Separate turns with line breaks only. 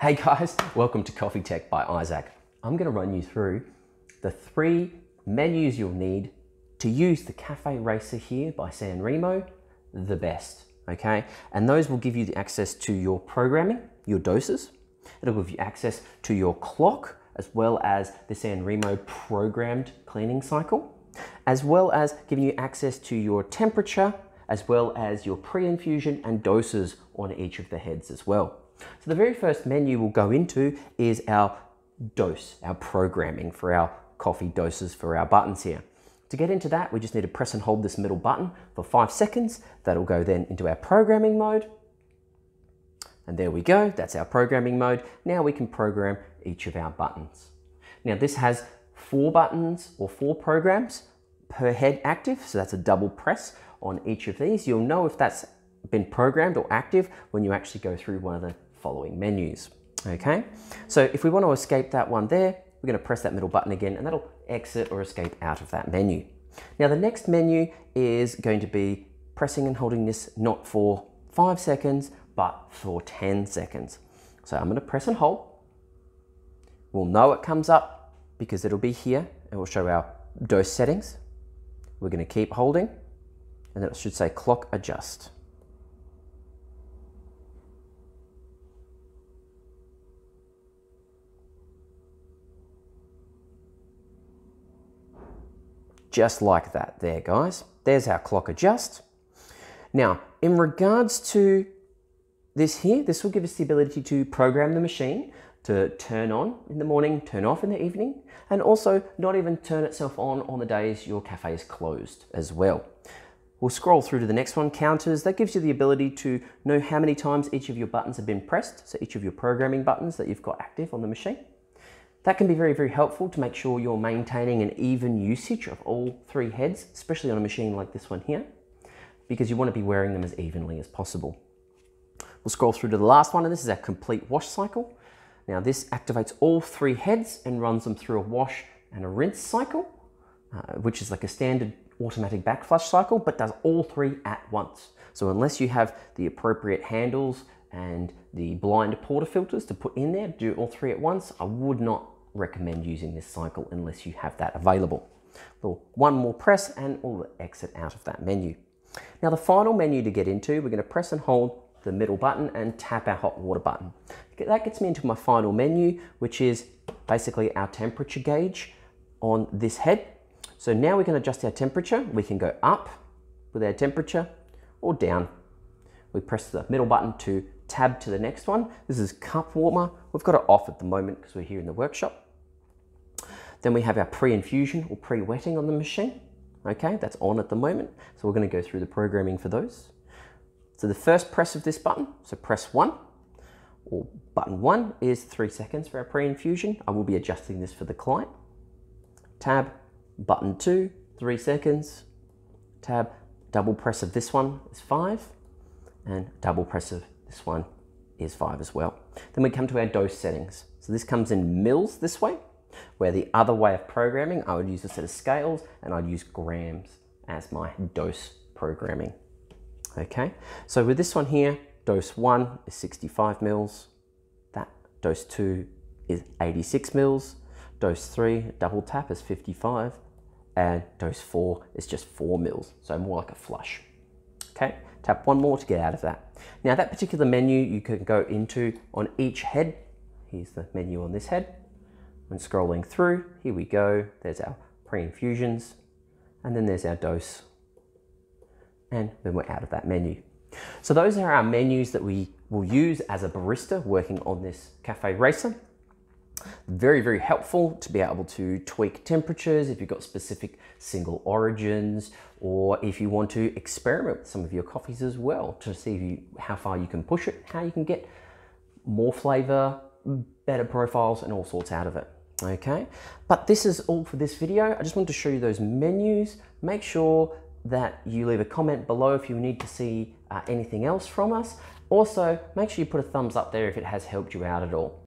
Hey guys, welcome to Coffee Tech by Isaac. I'm going to run you through the three menus you'll need to use the Cafe Racer here by San Remo the best, okay? And those will give you the access to your programming, your doses. It'll give you access to your clock as well as the San Remo programmed cleaning cycle, as well as giving you access to your temperature, as well as your pre-infusion and doses on each of the heads as well. So the very first menu we'll go into is our dose, our programming for our coffee doses for our buttons here. To get into that, we just need to press and hold this middle button for five seconds. That'll go then into our programming mode. And there we go, that's our programming mode. Now we can program each of our buttons. Now this has four buttons or four programs per head active, so that's a double press on each of these. You'll know if that's been programmed or active when you actually go through one of the following menus. Okay, so if we want to escape that one there, we're going to press that middle button again and that'll exit or escape out of that menu. Now the next menu is going to be pressing and holding this not for five seconds, but for 10 seconds. So I'm going to press and hold. We'll know it comes up because it'll be here and we'll show our dose settings. We're going to keep holding and then it should say clock adjust. Just like that there, guys. There's our clock adjust. Now, in regards to this here, this will give us the ability to program the machine to turn on in the morning, turn off in the evening, and also not even turn itself on on the days your cafe is closed as well. We'll scroll through to the next one, counters. That gives you the ability to know how many times each of your buttons have been pressed, so each of your programming buttons that you've got active on the machine. That can be very, very helpful to make sure you're maintaining an even usage of all three heads, especially on a machine like this one here, because you want to be wearing them as evenly as possible. We'll scroll through to the last one, and this is our complete wash cycle. Now this activates all three heads and runs them through a wash and a rinse cycle, uh, which is like a standard automatic backflush cycle, but does all three at once. So unless you have the appropriate handles and the blind portafilters to put in there, do all three at once, I would not recommend using this cycle unless you have that available. Well, one more press and we'll exit out of that menu. Now the final menu to get into, we're gonna press and hold the middle button and tap our hot water button. That gets me into my final menu, which is basically our temperature gauge on this head. So now we can adjust our temperature. We can go up with our temperature or down. We press the middle button to tab to the next one. This is cup warmer. We've got it off at the moment because we're here in the workshop. Then we have our pre-infusion or pre-wetting on the machine. Okay, that's on at the moment. So we're gonna go through the programming for those. So the first press of this button, so press one, or button one is three seconds for our pre-infusion. I will be adjusting this for the client. Tab, button two, three seconds. Tab, double press of this one is five, and double press of this one is five as well. Then we come to our dose settings. So this comes in mils this way, where the other way of programming, I would use a set of scales and I'd use grams as my dose programming. Okay, so with this one here, dose one is 65 mils, that dose two is 86 mils, dose three, double tap is 55, and dose four is just four mils, so more like a flush. Okay, tap one more to get out of that. Now that particular menu you can go into on each head. Here's the menu on this head. When scrolling through, here we go. There's our pre-infusions, and then there's our dose, and then we're out of that menu. So those are our menus that we will use as a barista working on this Cafe Racer. Very, very helpful to be able to tweak temperatures if you've got specific single origins, or if you want to experiment with some of your coffees as well to see you, how far you can push it, how you can get more flavor, better profiles, and all sorts out of it. Okay, but this is all for this video. I just wanted to show you those menus. Make sure that you leave a comment below if you need to see uh, anything else from us. Also, make sure you put a thumbs up there if it has helped you out at all.